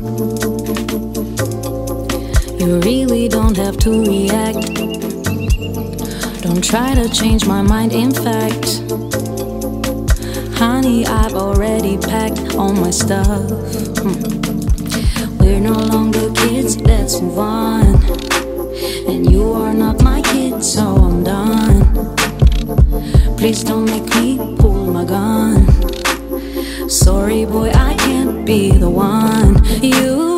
You really don't have to react. Don't try to change my mind, in fact. Honey, I've already packed all my stuff. Hmm. We're no longer kids, let's move on. And you are not my kid, so I'm done. Please don't make me pull my gun. Sorry, boy, I can't be the one. You